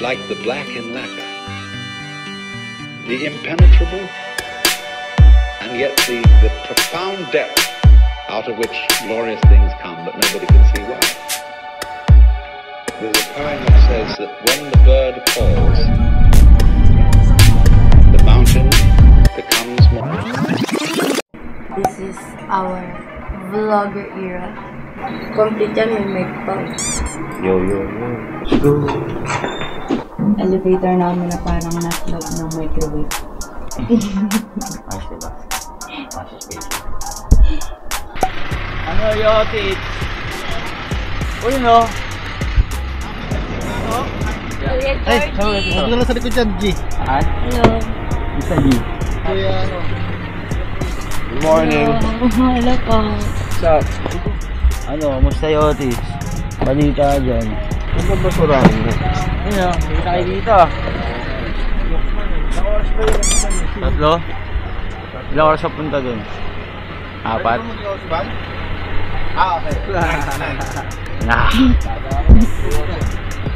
like the black in lacquer, the impenetrable, and yet the, the profound depth out of which glorious things come, but nobody can see why. There's a poem that says that when the bird calls, the mountain becomes more. This is our vlogger era. Complete yan, may mic pa. Yo, yo, yo. Let's go. Elevator namin na parang nasa loob ng microwave. Ayos diba? Ayos space. Ano yotit? Uy no? Ay, huwag na lang sa likod dyan, G. Saan? Hello. Isa G. Kuya, ano? Good morning. Hello po. What's up? Ano, musta yotis? Balita dyan. Ano ba basurahan mo? Ano, hindi tayo dito. Tatlo? Ilang oras pa punta dun? Apat? Ah, okay. Nah.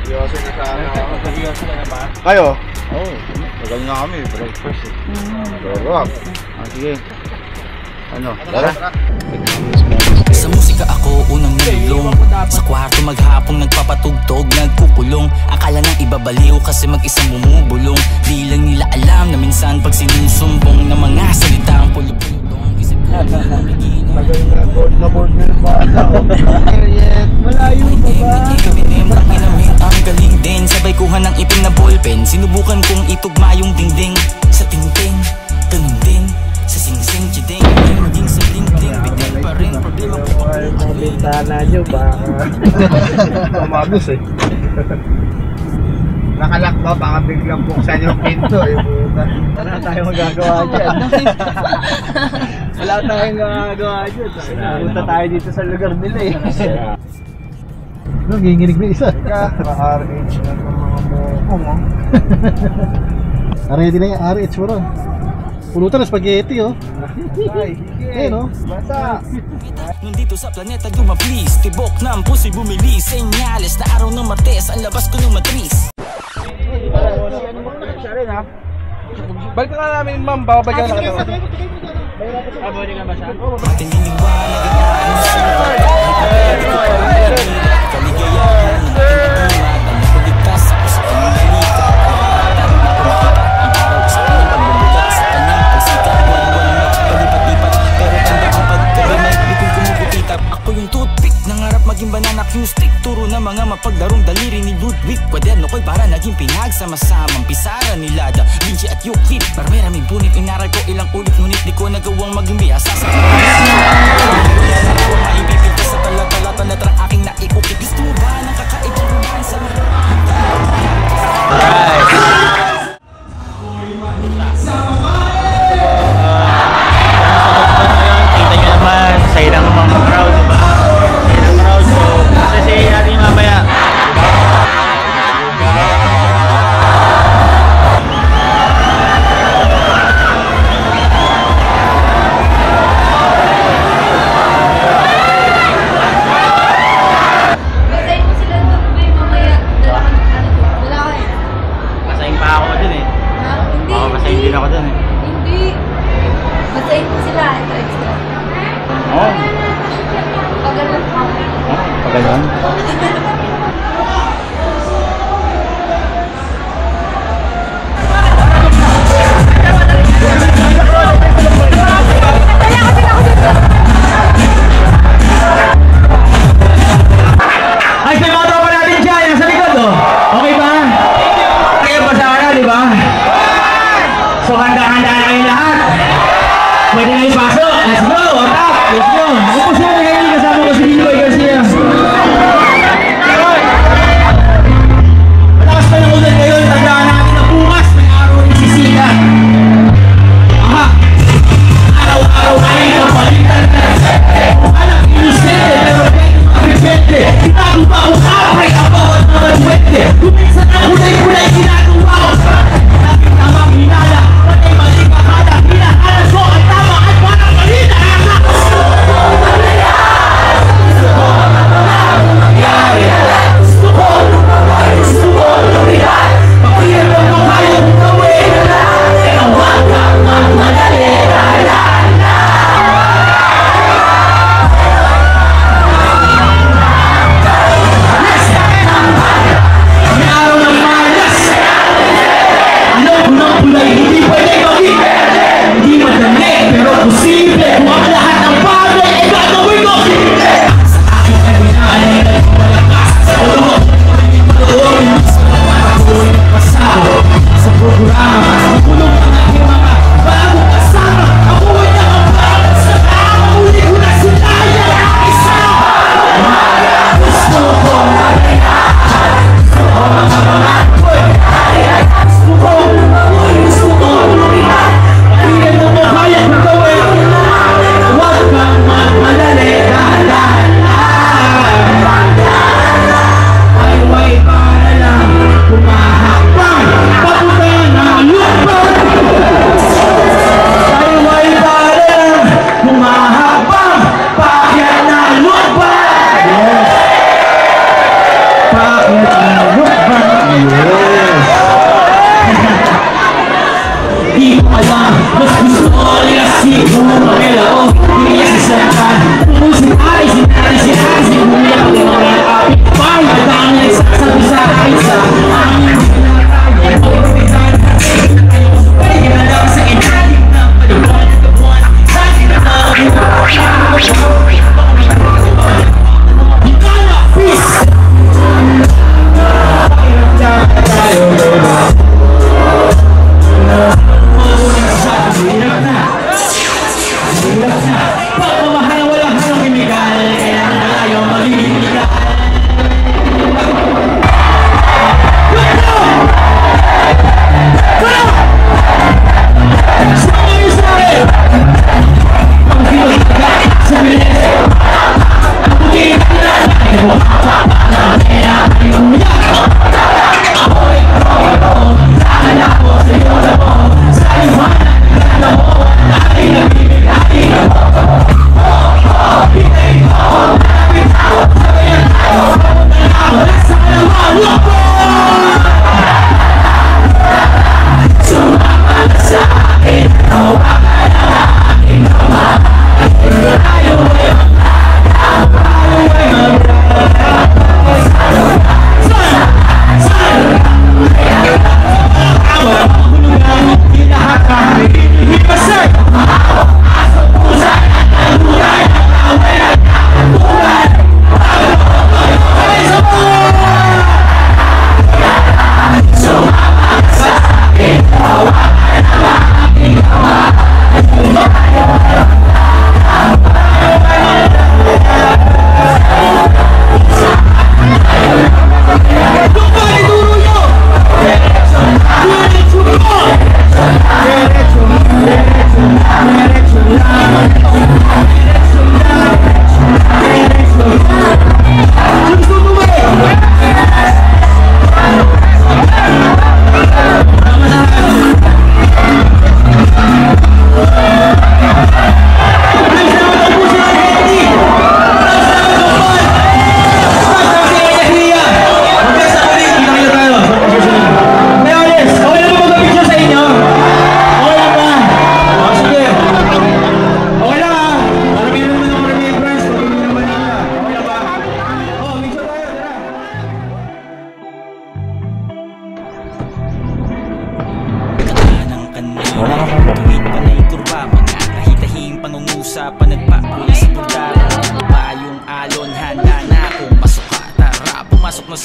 Seryoso na sana ako. Kayo? Oh, tagal na kami. Breakfast eh. Sarap. Ah, sige. Ano? Tara. Sa musika ako unang nalulong Sa kwarto maghapong nagpapatugtog Nagkukulong. Akala ng ibabaliw kasi mag-isang bumubulong. Di lang nila alam na minsan pag sinusumbong Na mga salitang pulupulutong Isip ko Na board na yung bata. Malayo pa ba? Ibinim ang ang galing din. Sabay kuha ng itim na ballpen. Sinubukan kong itugma yung dingding Pamagos eh. Nakalak ba? Baka biglang buksan yung pinto eh. Wala tayong magagawa dyan. Wala tayong magagawa dyan. Punta tayo dito sa lugar nila eh. No, ginginig na isa. RH na ng mga mukong oh. Ready na yung RH mo ron. Pulutan ng spaghetti oh. Ay, Eh, no? Basta. Nandito sa planeta dumablis Tibok ng puso'y bumili Senyales na araw ng Martes Ang labas ko ng matris Balik na namin, ma'am. Babagyan na kita. Matinding liwanag at naayos Kaligayahan ng pinagmulat stick Turo ng mga mapagdarong daliri ni Ludwig. Kwaderno ko'y para naging pinagsama-samang Pisara ni Lada, Vinci at Euclid Marami-raming punit Inaral ko ilang ulit Ngunit di ko nagawang maging biyasa sa Maipipigil sa talat-talata na aking naikukit. Gusto mo ng kakaibang romansa? Kita Pwede na ipasok. Let's go! Attack! Let's go! Upo siya na kayo kasama ko si Nicoy Garcia. Malakas pa ng ulan ngayon. Tandaan natin na bukas may araw ng sisika. Aha! Araw-araw kayo ang palitan na anak inisente pero pwede makipente Itago pa ako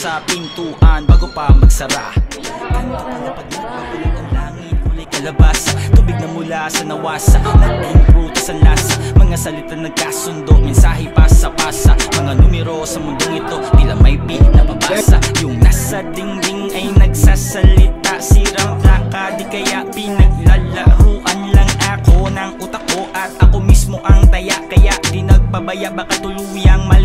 sa pintuan bago pa magsara. Pagpapulog ang langit, kulay kalabasa. Tubig na mula sa nawasa. Naging prutas ang lasa. Mga salita nagkasundo. Mensahe pasa-pasa. Mga numero sa mundong ito Tila may pinapabasa Yung nasa dingding ay nagsasalita. Sirang plaka Di kaya pinaglalaruan lang ako ng utak ko. At ako mismo ang taya Kaya di nagpabaya. Baka tuluyang maligaw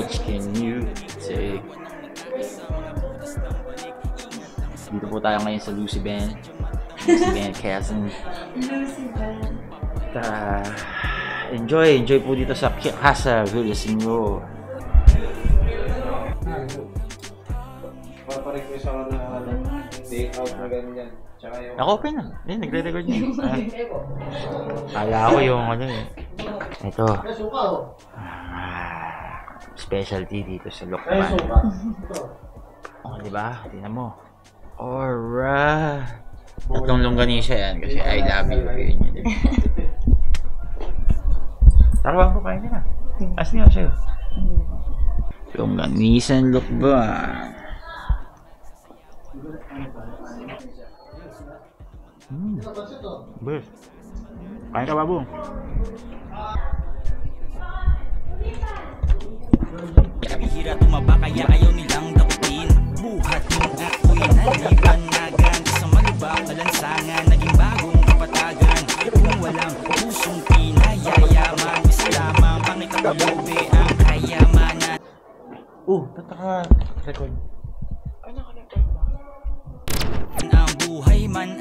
much can you take? Dito po tayo ngayon sa Lucy Band. Lucy Band Quezon. Lucy Band. At, ah, enjoy, enjoy po dito sa Casa Villasenor. Paparequest ako na take out na ganyan. Tsaka yung... Na. Eh, nagre-record niya. Ah, Kala ko yung ano eh. Ito. Specialty dito sa Lokban. Oh, di ba? Tingnan mo. Alright. Tatlong longganisa yan kasi I love you. Yun yun, di ba? Tarawan ko kain na. As niya sa'yo. Longganisan Lokban. Hmm. Bes. Kain ka babu. Bihira tumaba kaya ayaw nilang dakutin Buhat yung ako'y nalipanagan Sa malubak na lansangan Naging bagong kapatagan. Kung walang pusong pinayayaman Isa lamang pangit ang lobe ang kayamanan. Oh, tataka record. Ang buhay man